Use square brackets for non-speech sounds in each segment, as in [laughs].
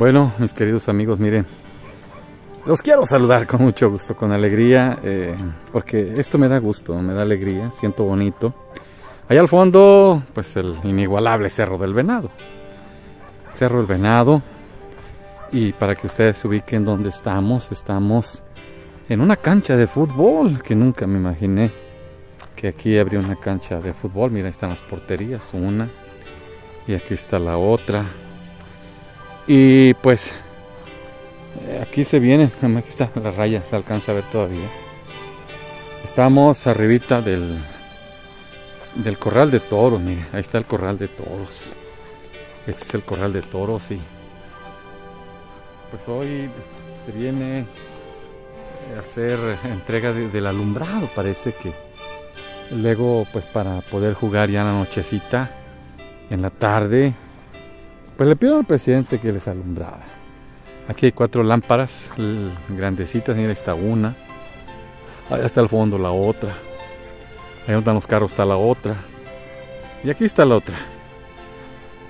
Bueno, mis queridos amigos, miren, los quiero saludar con mucho gusto, con alegría, eh, porque esto me da gusto, me da alegría, siento bonito. Allá al fondo, pues el inigualable Cerro del Venado. Cerro del Venado. Y para que ustedes se ubiquen dónde estamos, estamos en una cancha de fútbol que nunca me imaginé que aquí habría una cancha de fútbol. Mira, ahí están las porterías, una. Y aquí está la otra. Y pues eh, aquí se viene, [laughs] aquí está la raya, se alcanza a ver todavía. Estamos arribita del, del corral de toros, mire, ahí está el corral de toros. Este es el corral de toros y pues hoy se viene a hacer entrega del alumbrado, parece que luego pues para poder jugar ya la nochecita, en la tarde, pues le pido al presidente que les alumbrara. Aquí hay cuatro lámparas grandecitas, mira, está una. Allá está al fondo la otra. Ahí donde están los carros está la otra. Y aquí está la otra.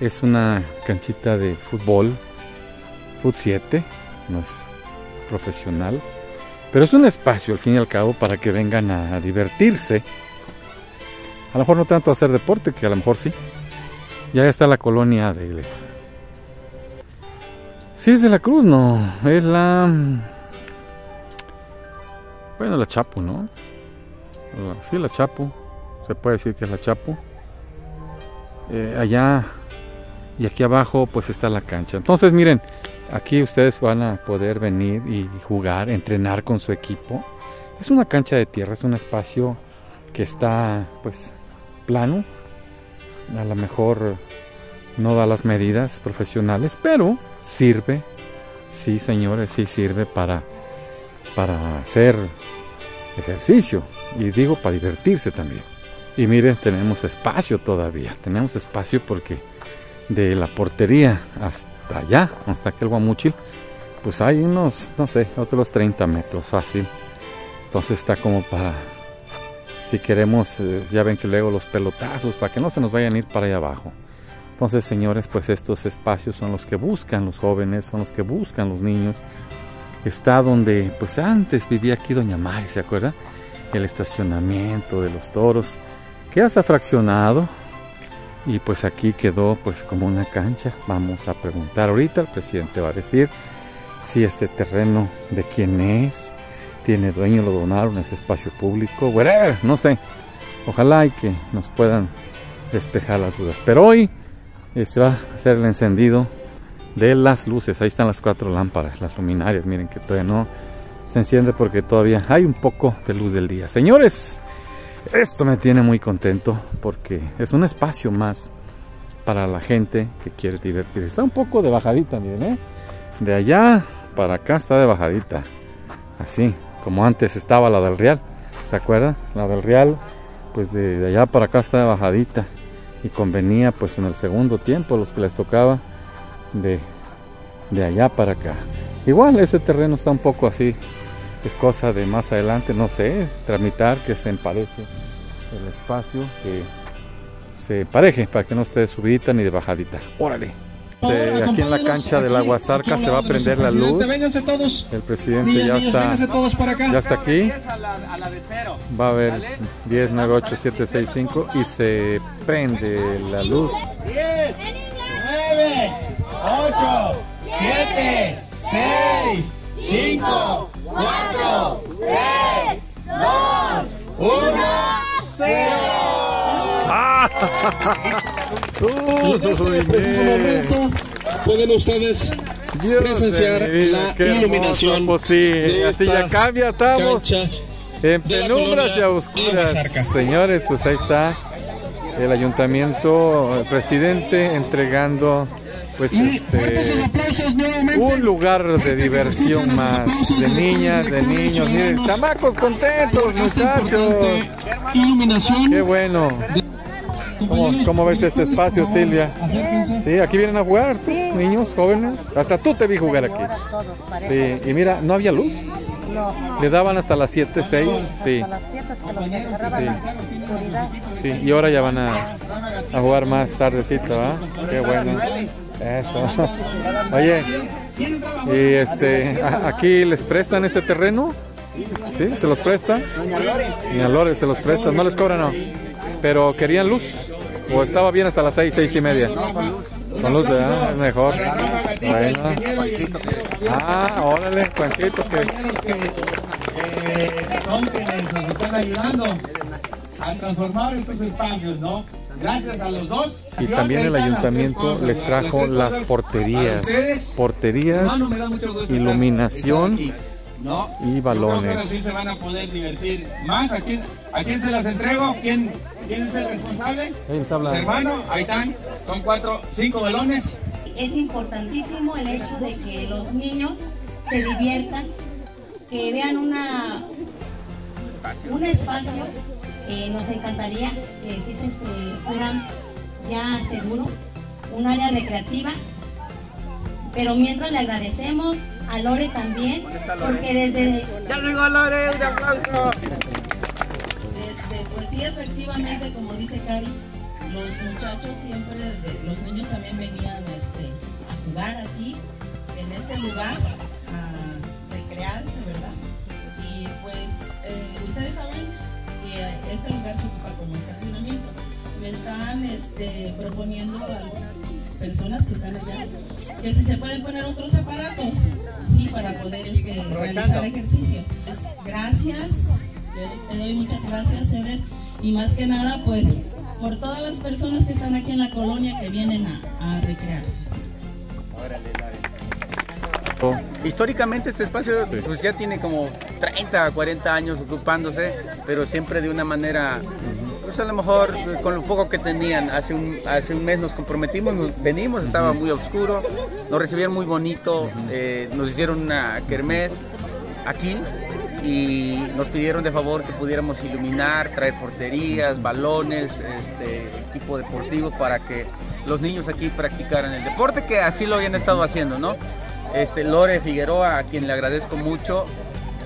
Es una canchita de fútbol, Fut 7, no es profesional. Pero es un espacio al fin y al cabo para que vengan a divertirse. A lo mejor no tanto a hacer deporte, que a lo mejor sí. Ya está la colonia de Sí, es de la Cruz, no. Es la. Bueno, la Chapo, ¿no? Sí, la Chapo. Se puede decir que es la Chapo. Eh, allá y aquí abajo, pues está la cancha. Entonces, miren, aquí ustedes van a poder venir y jugar, entrenar con su equipo. Es una cancha de tierra, es un espacio que está, pues, plano. A lo mejor no da las medidas profesionales, pero sirve, sí señores, sí sirve para, para hacer ejercicio y digo para divertirse también. Y miren, tenemos espacio todavía, tenemos espacio porque de la portería hasta allá, hasta aquel guamuchil, pues hay unos, no sé, otros 30 metros fácil. Entonces está como para, si queremos, eh, ya ven que luego los pelotazos, para que no se nos vayan a ir para allá abajo. Entonces, señores, pues estos espacios son los que buscan los jóvenes, son los que buscan los niños. Está donde, pues antes vivía aquí Doña May, ¿se acuerda? El estacionamiento de los toros, que ya está fraccionado. Y pues aquí quedó pues como una cancha. Vamos a preguntar ahorita, el presidente va a decir si este terreno de quién es, tiene dueño, lo donaron, es espacio público, whatever, no sé. Ojalá y que nos puedan despejar las dudas. Pero hoy y se va a hacer el encendido de las luces. Ahí están las cuatro lámparas, las luminarias. Miren que todavía no se enciende porque todavía hay un poco de luz del día. Señores, esto me tiene muy contento porque es un espacio más para la gente que quiere divertirse. Está un poco de bajadita, miren, ¿eh? De allá para acá está de bajadita. Así, como antes estaba la del Real. ¿Se acuerdan? La del Real, pues de, de allá para acá está de bajadita y convenía pues en el segundo tiempo los que les tocaba de, de allá para acá. Igual este terreno está un poco así, es cosa de más adelante, no sé, tramitar que se empareje el espacio, que se empareje para que no esté de subidita ni de bajadita. Órale. De aquí en la cancha del Aguasarca se va a prender la luz. El presidente ya está, ya está aquí. Va a haber 10, 9, 8, 7, 6, 5 y se prende la luz. 10, 9, 8, 7, 6, 5, 4, 3, 2, 1, 0. En este momento pueden ustedes presenciar la iluminación pues sí, de así ya cambia, estamos en penumbras y a oscuras. Señores, pues ahí está el ayuntamiento, el presidente entregando pues Y este aplausos nuevamente. un lugar de diversión más de niñas, de niños, miren, chamacos contentos, esta muchachos. iluminación. Qué bueno. ¿Cómo, cómo ves este espacio, Silvia? Sí, aquí vienen a jugar, pues, niños, jóvenes. Hasta tú te vi jugar aquí. Sí, y mira, no había luz. No, Le daban hasta las 7, 6. Sí, hasta las 7 hasta los que agarraban Sí. sí. Y ahora ya van a, a jugar más tardecita, ¿va? Qué bueno. Eso. [laughs] Oye, y este, a- aquí les prestan este terreno. ¿Sí? ¿Se los presta? Doña Lore se los presta, no les cobran, no. Pero querían luz. O estaba bien hasta las seis, seis y media. Con luz, ¿verdad? Es mejor. Bueno. Ah, órale, Juanquito, que son quienes nos están ayudando a transformar estos espacios, ¿no? Gracias a los dos. Y también el ayuntamiento les trajo las porterías. Porterías, iluminación ¿no? y Yo creo que balones. ahora sí se van a poder divertir más. ¿A quién, a quién se las entrego? ¿Quién, quién es el responsable? Los hermanos, ahí están. Son cuatro, cinco balones. Es importantísimo el hecho de que los niños se diviertan, que vean una, un espacio. Eh, nos encantaría que sí se, se fueran ya seguro, un área recreativa. Pero mientras le agradecemos a Lore también, porque desde ¡Ya llegó Lore! ¡Un aplauso! Este, pues sí, efectivamente, como dice Cari, los muchachos siempre, los niños también venían este, a jugar aquí, en este lugar, a recrearse, ¿verdad? Y pues eh, ustedes saben que este lugar se ocupa como estacionamiento. Me están este, proponiendo algunas personas que están allá que si se pueden poner otros aparatos, para poder este, realizar ejercicios. Pues, gracias, le doy muchas gracias, Eder, y más que nada, pues, por todas las personas que están aquí en la colonia que vienen a, a recrearse. Históricamente este espacio pues ya tiene como 30, 40 años ocupándose, pero siempre de una manera, pues a lo mejor con lo poco que tenían. Hace un, hace un mes nos comprometimos, nos venimos, estaba muy oscuro, nos recibieron muy bonito, eh, nos hicieron una kermés aquí y nos pidieron de favor que pudiéramos iluminar, traer porterías, balones, este, equipo deportivo para que los niños aquí practicaran el deporte, que así lo habían estado haciendo, ¿no? Este, Lore Figueroa, a quien le agradezco mucho,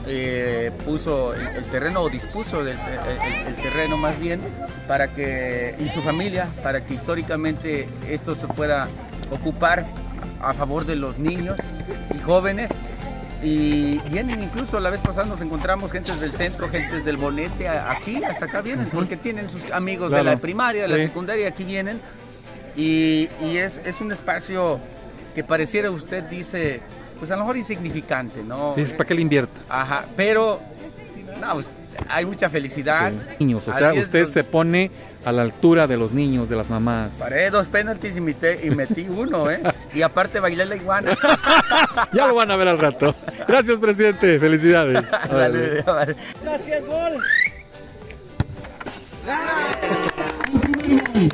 eh, puso el, el terreno o dispuso del, el, terreno más bien para que y su familia para que históricamente esto se pueda ocupar a favor de los niños y jóvenes. Y vienen incluso la vez pasada nos encontramos gentes del centro, gentes del bonete, aquí hasta acá vienen porque tienen sus amigos de la primaria, de la Sí. secundaria, aquí vienen. Y, y es, es un espacio que pareciera usted dice, pues a lo mejor insignificante, ¿no? dices, ¿para qué le invierto? Ajá, pero no, pues, hay mucha felicidad. Sí. Niños, o sea, Así usted los- se pone a la altura de los niños, de las mamás. Paré dos penaltis y, y metí uno, ¿eh? Y aparte bailé la iguana. [laughs] Ya lo van a ver al rato. Gracias, presidente. Felicidades. [laughs] Dale, dale.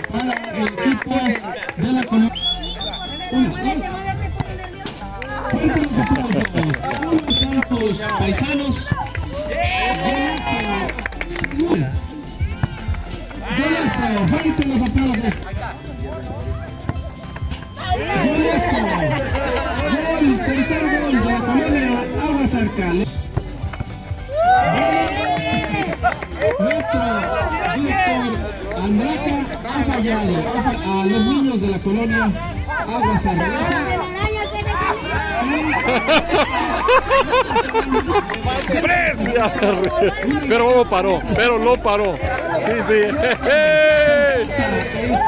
para el equipo de la paisanos. Golazo, fuerte los aplausos. De la colonia Aguas Arcales. Nuestro Andraca ha fallado a los niños de la colonia Aguas Arcales. ¡Precia! Pero lo paró, pero lo paró. Sí, sí.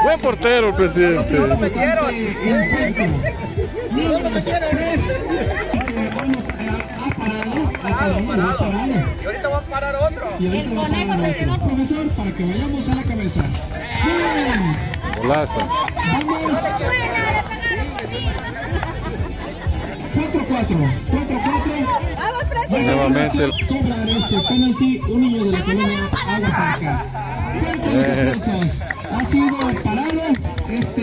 Buen portero el presidente. Y ahorita va a parar otro. El conejo se. Profesor, para que vayamos a la cabeza. Golazo. vamos. Nuevamente el- Cobrar este penalti un niño de la colonia aplausos. Ha sido parado este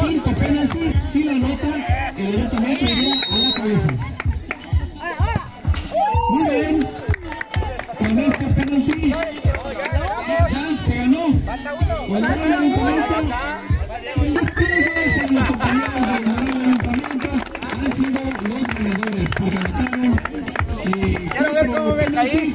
quinto penalti. Si la nota, inmediatamente iría a la cabeza. Muy bien. Con este penalti ya se ganó. Con Ahí.